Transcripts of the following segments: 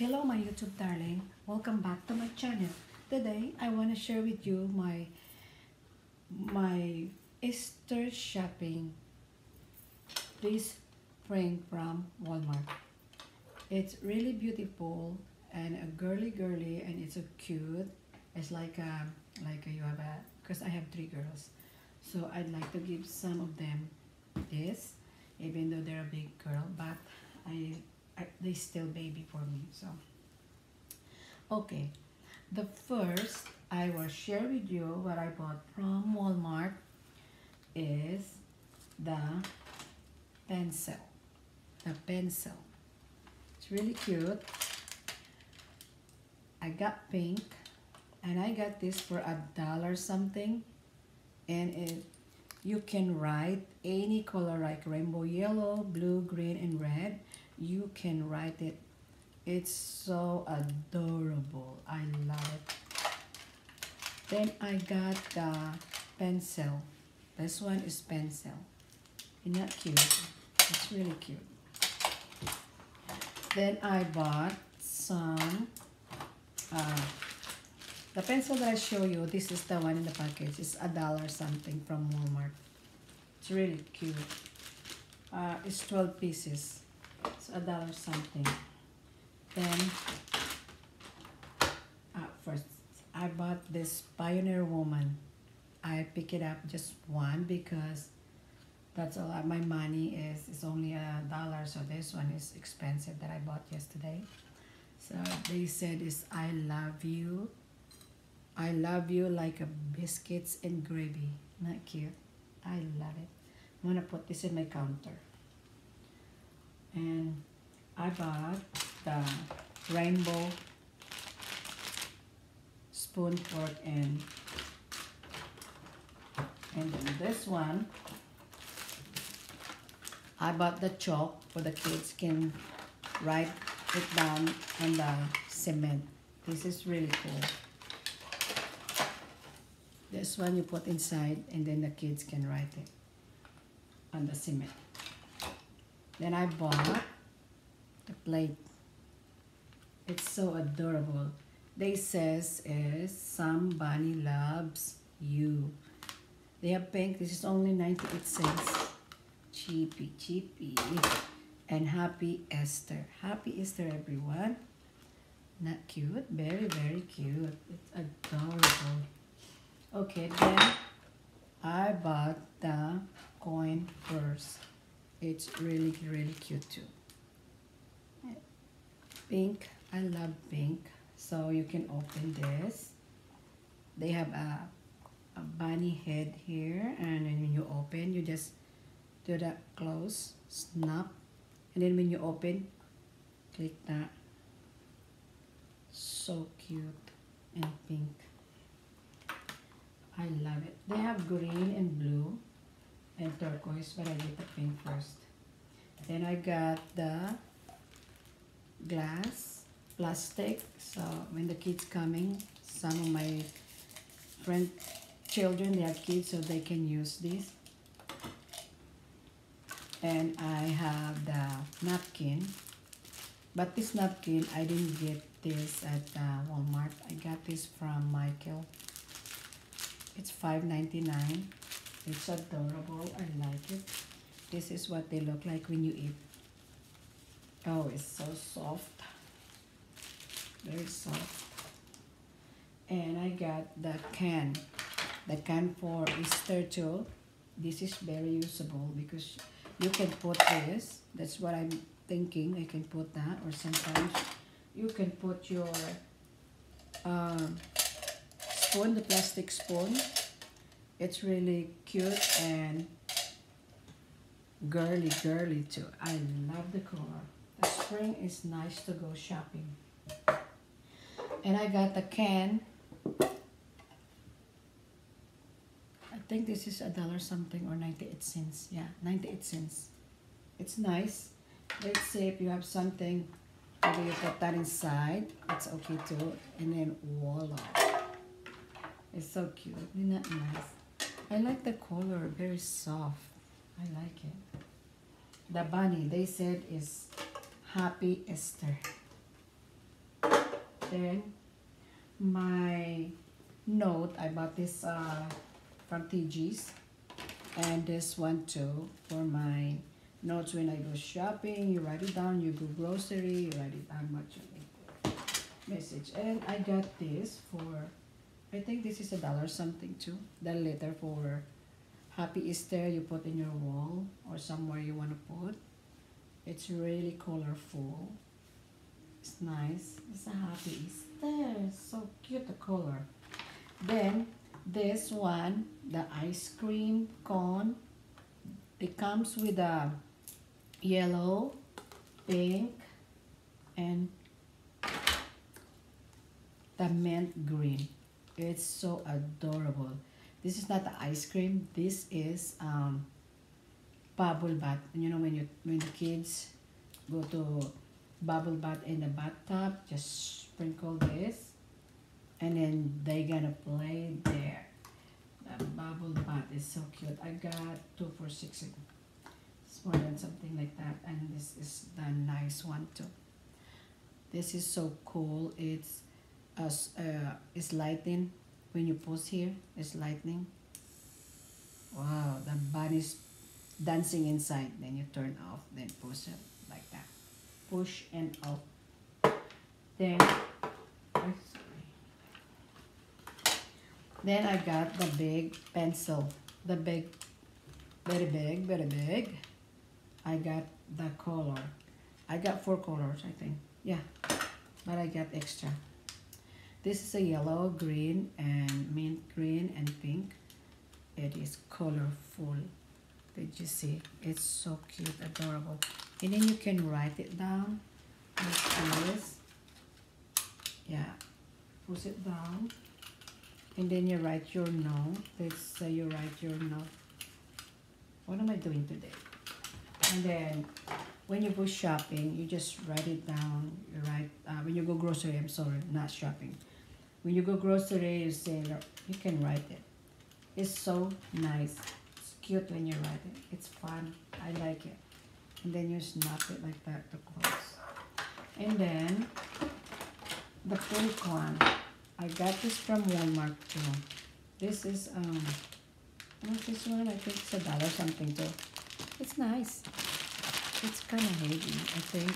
Hello my YouTube darling, welcome back to my channel. Today I want to share with you my my Easter shopping this spring from Walmart. It's really beautiful and a girly girly and it's so cute. It's like a, like a, you have a because I have three girls. So I'd like to give some of them this even though they're a big girl but I they still baby for me so. Okay the first I will share with you what I bought from Walmart is the pencil the pencil. It's really cute. I got pink and I got this for a dollar something and it you can write any color like rainbow yellow blue green and red you can write it it's so adorable I love it then I got the pencil this one is pencil isn't that cute it's really cute then I bought some uh, the pencil that I show you, this is the one in the package. It's a dollar something from Walmart. It's really cute. Uh, it's 12 pieces. It's a dollar something. Then, uh, first, I bought this Pioneer Woman. I pick it up just one because that's a lot. My money is, is only a dollar, so this one is expensive that I bought yesterday. So they said is I love you I love you like a biscuits and gravy. Not cute. I love it. I'm gonna put this in my counter. And I bought the rainbow spoon fork and and then this one I bought the chalk for the kids can write it down on the cement. This is really cool. This one you put inside and then the kids can write it on the cement. Then I bought the plate. It's so adorable. They says is somebody loves you. They have pink. This is only 98 cents. Cheapy, cheapy. And happy Easter. Happy Easter, everyone. Not cute? Very, very cute. It's adorable. Okay, then I bought the coin purse. It's really, really cute too. Pink, I love pink. So you can open this. They have a, a bunny head here and then when you open, you just do that close, snap. And then when you open, click that. So cute and pink. I love it. They have green and blue and turquoise, but I get the pink first. Then I got the glass, plastic. So when the kids coming, some of my friend children, they have kids, so they can use this. And I have the napkin. But this napkin, I didn't get this at uh, Walmart. I got this from Michael. It's $5.99. It's adorable. I like it. This is what they look like when you eat. Oh, it's so soft. Very soft. And I got the can. The can for Easter too. This is very usable because you can put this. That's what I'm thinking. I can put that or sometimes you can put your um, spoon, the plastic spoon. It's really cute and girly, girly too. I love the color. The spring is nice to go shopping. And I got the can. I think this is a dollar something or 98 cents. Yeah, 98 cents. It's nice. Let's say if you have something, maybe you put that inside. It's okay too. And then voila. It's so cute. Isn't that nice? I like the color. Very soft. I like it. The bunny, they said is Happy Easter. then my note I bought this uh, from TG's and this one too for my notes when I go shopping you write it down you go grocery you write it down much you need message and I got this for I think this is a dollar something too. The letter for happy Easter you put in your wall or somewhere you want to put. It's really colorful. It's nice. It's a happy Easter. So cute the color. Then this one the ice cream cone it comes with a yellow pink and the mint green it's so adorable. This is not the ice cream. This is um, bubble bath. You know when you when the kids go to bubble bath in the bathtub just sprinkle this and then they're gonna play there. The bubble bath is so cute. I got two for six it's more than something like that and this is the nice one too. This is so cool. It's as uh, it's lighting when you push here it's lightning. Wow the body's dancing inside. Then you turn off then push it like that. Push and off. Then then I got the big pencil. The big very big very big. I got the color. I got four colors I think. Yeah but I got extra this is a yellow, green, and mint green and pink. It is colorful. Did you see? It's so cute, adorable. And then you can write it down like this. Yeah, push it down. And then you write your note. Let's say you write your note. What am I doing today? And then when you go shopping, you just write it down. You write, uh, when you go grocery, I'm sorry, not shopping when you go grocery, you say, you can write it. It's so nice. It's cute when you write it. It's fun. I like it. And then you snap it like that to close. And then, the pink one. I got this from Walmart too. This is, um, what's this one? I think it's a dollar something too. It's nice. It's kind of heavy, I think.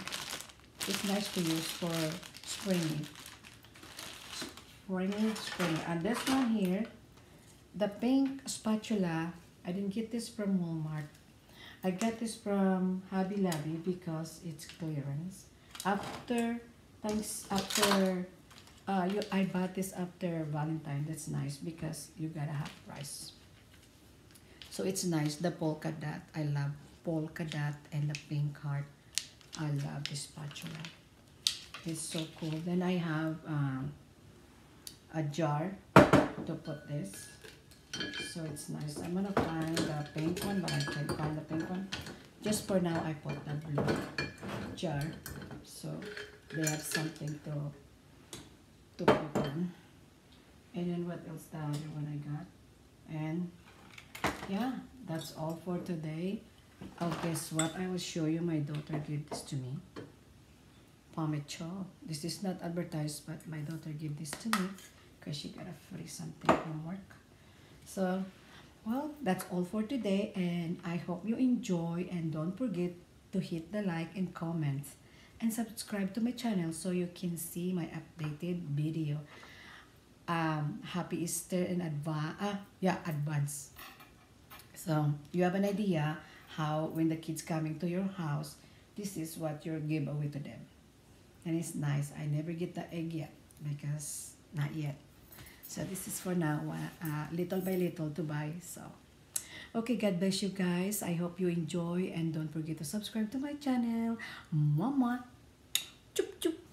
It's nice to use for spring spring spring and this one here the pink spatula I didn't get this from Walmart. I got this from Hobby Lobby because it's clearance. After thanks after uh, you, I bought this after Valentine. That's nice because you gotta have price. So it's nice the polka dot. I love polka dot and the pink heart. I love this spatula. It's so cool. Then I have um, a jar to put this. So it's nice. I'm gonna find the pink one, but I can't find the pink one. Just for now, I put the blue jar. So they have something to to put on. And then what else the other one I got? And yeah, that's all for today. Oh, guess what? I will show you. My daughter gave this to me. Pomecho. This is not advertised, but my daughter gave this to me because she got a free something from work. So, well, that's all for today and I hope you enjoy and don't forget to hit the like and comment and subscribe to my channel so you can see my updated video. Um, happy Easter in advance. Ah, yeah, advance. So, you have an idea how when the kids coming to your house, this is what you give away to them. And it's nice. I never get the egg yet because not yet. So this is for now, uh, uh, little by little to buy. So, okay, God bless you guys. I hope you enjoy and don't forget to subscribe to my channel. Mama. Chup chup.